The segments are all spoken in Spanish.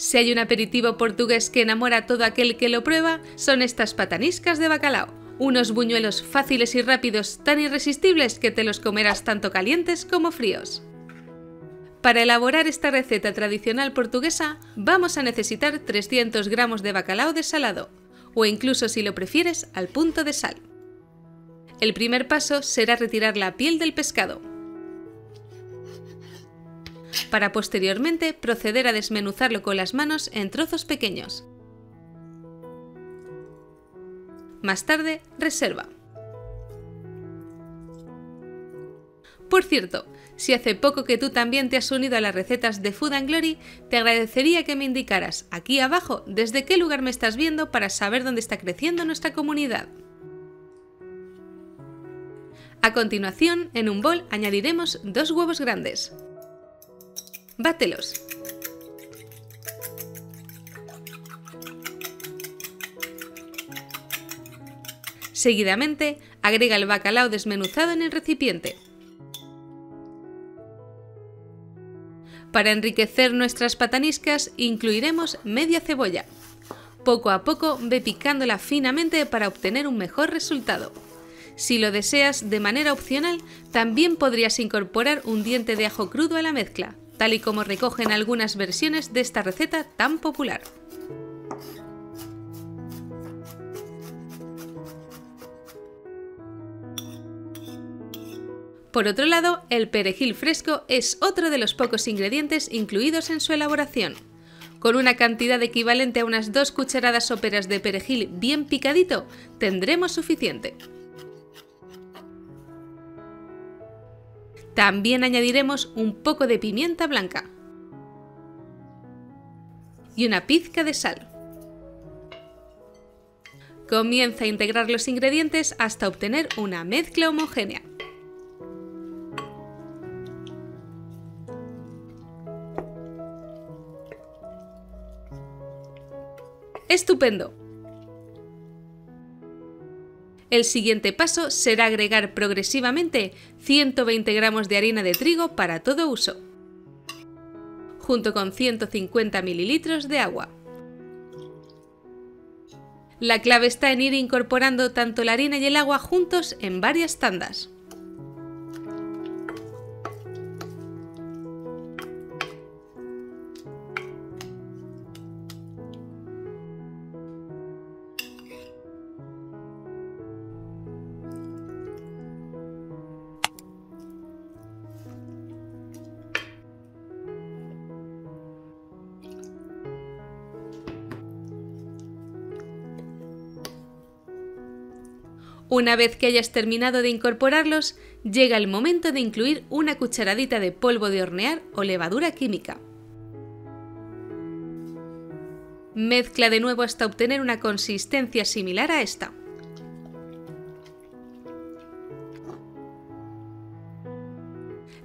Si hay un aperitivo portugués que enamora a todo aquel que lo prueba, son estas pataniscas de bacalao, unos buñuelos fáciles y rápidos tan irresistibles que te los comerás tanto calientes como fríos. Para elaborar esta receta tradicional portuguesa vamos a necesitar 300 gramos de bacalao desalado, o incluso si lo prefieres al punto de sal. El primer paso será retirar la piel del pescado, para posteriormente proceder a desmenuzarlo con las manos en trozos pequeños. Más tarde, reserva. Por cierto, si hace poco que tú también te has unido a las recetas de Food and Glory, te agradecería que me indicaras aquí abajo desde qué lugar me estás viendo para saber dónde está creciendo nuestra comunidad. A continuación, en un bol añadiremos dos huevos grandes. Bátelos. Seguidamente, agrega el bacalao desmenuzado en el recipiente. Para enriquecer nuestras pataniscas incluiremos media cebolla. Poco a poco ve picándola finamente para obtener un mejor resultado. Si lo deseas de manera opcional, también podrías incorporar un diente de ajo crudo a la mezcla, tal y como recogen algunas versiones de esta receta tan popular. Por otro lado, el perejil fresco es otro de los pocos ingredientes incluidos en su elaboración. Con una cantidad equivalente a unas 2 cucharadas soperas de perejil bien picadito, tendremos suficiente. También añadiremos un poco de pimienta blanca y una pizca de sal. Comienza a integrar los ingredientes hasta obtener una mezcla homogénea. ¡Estupendo! El siguiente paso será agregar progresivamente 120 gramos de harina de trigo para todo uso, junto con 150 mililitros de agua. La clave está en ir incorporando tanto la harina y el agua juntos en varias tandas. Una vez que hayas terminado de incorporarlos, llega el momento de incluir una cucharadita de polvo de hornear o levadura química. Mezcla de nuevo hasta obtener una consistencia similar a esta.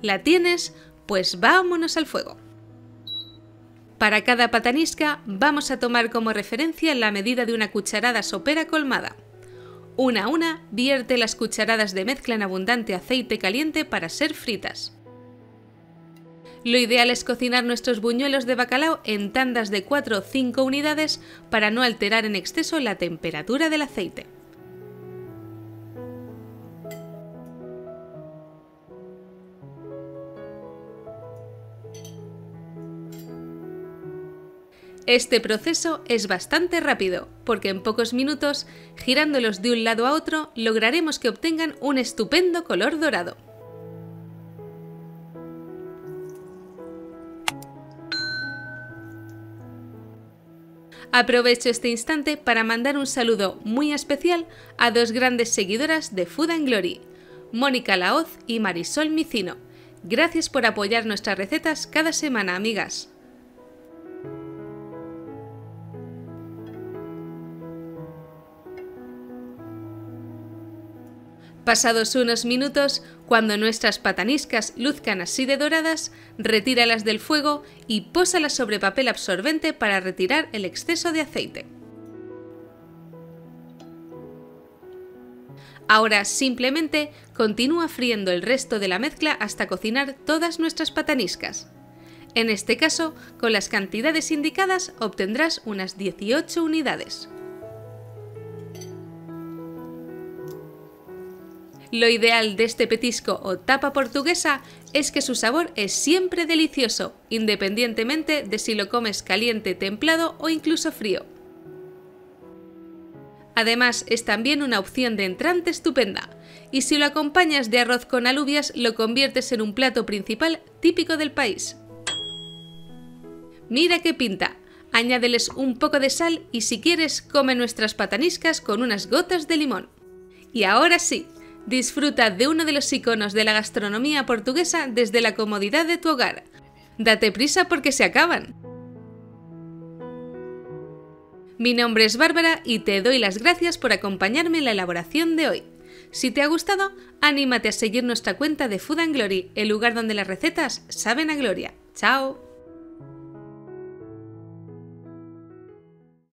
¿La tienes? Pues vámonos al fuego. Para cada patanisca vamos a tomar como referencia la medida de una cucharada sopera colmada. Una a una, vierte las cucharadas de mezcla en abundante aceite caliente para ser fritas. Lo ideal es cocinar nuestros buñuelos de bacalao en tandas de 4 o 5 unidades para no alterar en exceso la temperatura del aceite. Este proceso es bastante rápido, porque en pocos minutos, girándolos de un lado a otro, lograremos que obtengan un estupendo color dorado. Aprovecho este instante para mandar un saludo muy especial a dos grandes seguidoras de Food and Glory, Mónica Laoz y Marisol Micino. Gracias por apoyar nuestras recetas cada semana, amigas. Pasados unos minutos, cuando nuestras pataniscas luzcan así de doradas, retíralas del fuego y pósalas sobre papel absorbente para retirar el exceso de aceite. Ahora simplemente continúa friendo el resto de la mezcla hasta cocinar todas nuestras pataniscas. En este caso, con las cantidades indicadas obtendrás unas 18 unidades. Lo ideal de este petisco o tapa portuguesa es que su sabor es siempre delicioso, independientemente de si lo comes caliente, templado o incluso frío. Además, es también una opción de entrante estupenda, y si lo acompañas de arroz con alubias, lo conviertes en un plato principal típico del país. Mira qué pinta. Añádeles un poco de sal y si quieres come nuestras pataniscas con unas gotas de limón. Y ahora sí, disfruta de uno de los iconos de la gastronomía portuguesa desde la comodidad de tu hogar. Date prisa porque se acaban. Mi nombre es Bárbara y te doy las gracias por acompañarme en la elaboración de hoy. Si te ha gustado, anímate a seguir nuestra cuenta de Food and Glory, el lugar donde las recetas saben a gloria. ¡Chao!